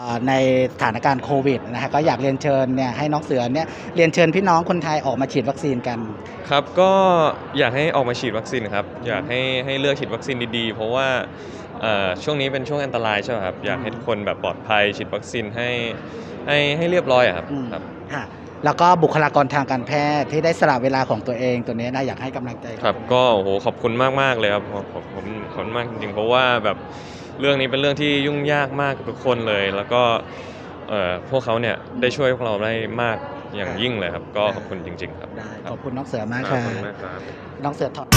อ่าในสถานการณ์โควิดนะฮะก็อยากเรียนเชิญเนี่ยให้น้องเสือเนี่ยเรียนเชิญพี่น้องคนไทยออกมาฉีดวัคซีนกัน ครับก็อยากให้ออกมาฉีดวัคซีนครับอยากให้ให้เลือกฉีดวัคซีนดีๆ เพราะว่าเอ่อช่วงนี้เป็นช่วงอันตรายใช่ไหมครับอยากให้ทุกคนแบบปลอดภัยฉีดวัคซีนให้ให้ให้เรียบร้อยอะครับอืมครับค่ะแล้วก็บุคลากรทางการแพทย์ที่ได้สละเวลาของตัวเองตัวนี้นะอยากให้กำลังใจครับ ก็โอ้โหขอบคุณมากๆเลยครับขอบขอบขอบขอบคุณมากจริงๆเพราะว่าแบบ เรื่องนี้เป็นเรื่องที่ยุ่งยากมากกับทุกคนเลย แล้วก็เอ่อพวกเขาเนี่ยได้ช่วยพวกเราได้มากอย่างยิ่งเลยครับ ก็ขอบคุณจริง ๆ ครับได้ขอบคุณน้องเสือมากขค่ะอบคุณมากครับ น้องเสือถอด